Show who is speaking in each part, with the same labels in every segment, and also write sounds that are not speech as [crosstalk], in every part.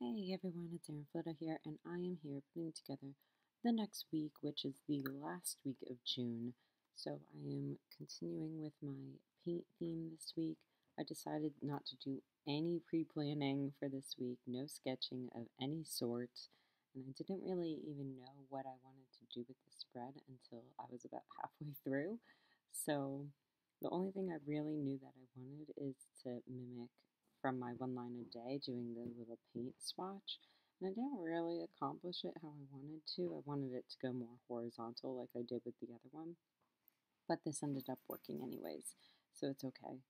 Speaker 1: Hey everyone, it's Erin Floto here, and I am here putting together the next week, which is the last week of June. So I am continuing with my paint theme this week. I decided not to do any pre planning for this week, no sketching of any sort, and I didn't really even know what I wanted to do with the spread until I was about halfway [laughs] through. So the only thing I really knew that I wanted is to mimic from my one line a day doing the little paint swatch. And I didn't really accomplish it how I wanted to. I wanted it to go more horizontal like I did with the other one. But this ended up working anyways, so it's okay.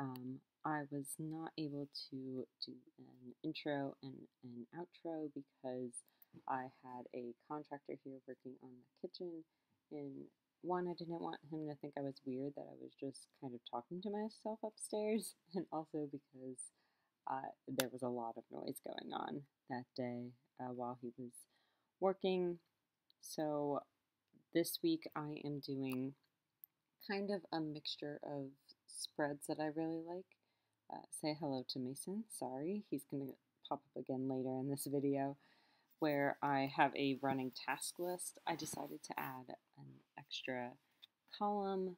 Speaker 1: Um, I was not able to do an intro and an outro because I had a contractor here working on the kitchen and one, I didn't want him to think I was weird, that I was just kind of talking to myself upstairs, [laughs] and also because uh, there was a lot of noise going on that day uh, while he was working. So this week I am doing kind of a mixture of spreads that I really like. Uh, say hello to Mason. Sorry, he's going to pop up again later in this video where I have a running task list, I decided to add extra column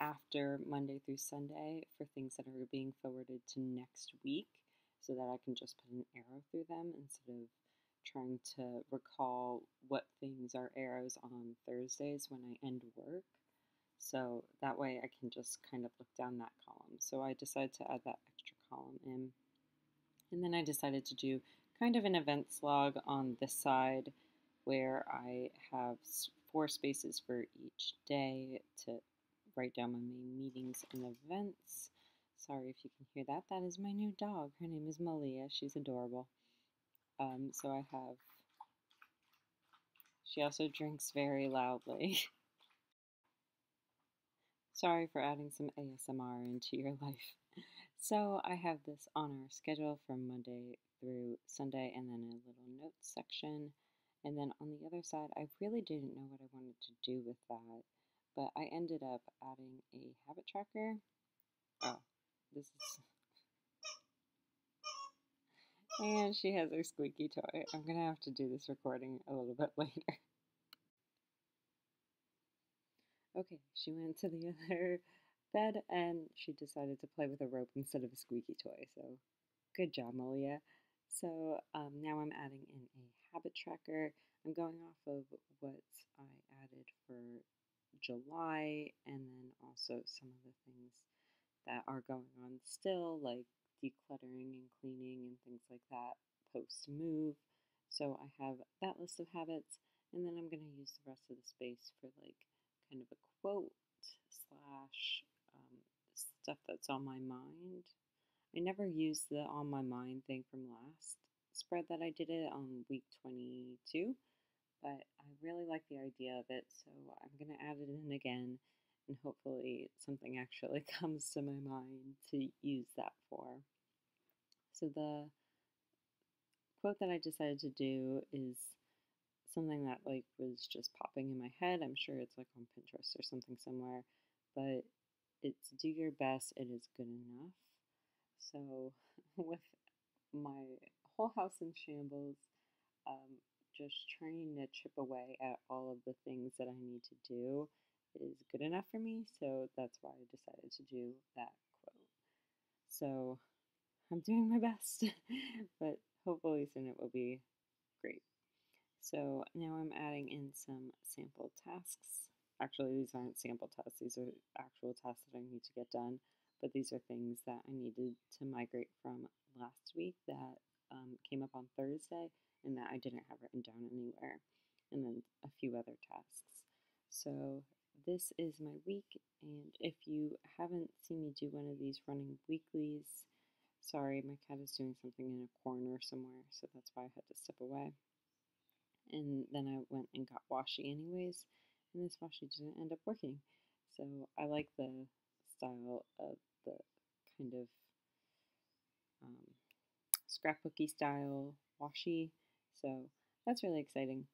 Speaker 1: after Monday through Sunday for things that are being forwarded to next week so that I can just put an arrow through them instead of trying to recall what things are arrows on Thursdays when I end work. So that way I can just kind of look down that column. So I decided to add that extra column in. And then I decided to do kind of an events log on this side where I have four spaces for each day to write down my main meetings and events. Sorry if you can hear that. That is my new dog. Her name is Malia. She's adorable. Um, so I have. She also drinks very loudly. [laughs] Sorry for adding some ASMR into your [laughs] life. So I have this on our schedule from Monday through Sunday and then a little notes section. And then on the other side, I really didn't know what I wanted to do with that, but I ended up adding a habit tracker. Oh, this is. [laughs] And she has her squeaky toy. I'm going to have to do this recording a little bit [laughs] later. Okay, she went to the [laughs] other bed and she decided to play with a rope instead of a squeaky toy. So, good job, Malia. So um, now I'm adding in a habit tracker. I'm going off of what I added for July and then also some of the things that are going on still, like decluttering and cleaning and things like that post move. So I have that list of habits, and then I'm going to use the rest of the space for like kind of a quote slash um, stuff that's on my mind I never used the on my mind thing from last spread that I did it on week 22, but I really like the idea of it, so I'm going to add it in again, and hopefully something [laughs] actually comes to my mind to use that for. So the quote that I decided to do is something that like was just popping in my head. I'm sure it's like on Pinterest or something somewhere, but it's do your best, it is good enough. So, [laughs] with my whole house in shambles, um, just trying to chip away at all of the things that I need to do is good enough for me. So, that's why I decided to do that quote. So, I'm doing my best, [laughs] but hopefully soon it will be great. So, now I'm adding in some sample tasks. Actually, these aren't sample tasks, these are actual tasks that I need to get done but these are things that I needed to migrate from last week that um, came up on Thursday and that I didn't have written down anywhere, and then a few other tasks. So this is my week, and if you haven't seen me do one of these running weeklies, sorry, my cat is doing something in a corner somewhere, so that's why I had to step away. And then I went and got washi anyways, and this washi didn't end up working. So I like the style of the kind of um, scrapbooky style washi. So that's really exciting.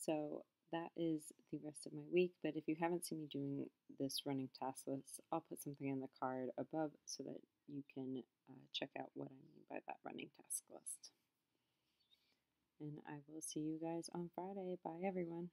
Speaker 1: So that is the rest of my week. But if you haven't seen me doing this running task list, I'll put something in the card above so that you can uh, check out what I mean by that running task list. and I will see you guys on Friday. Bye, everyone.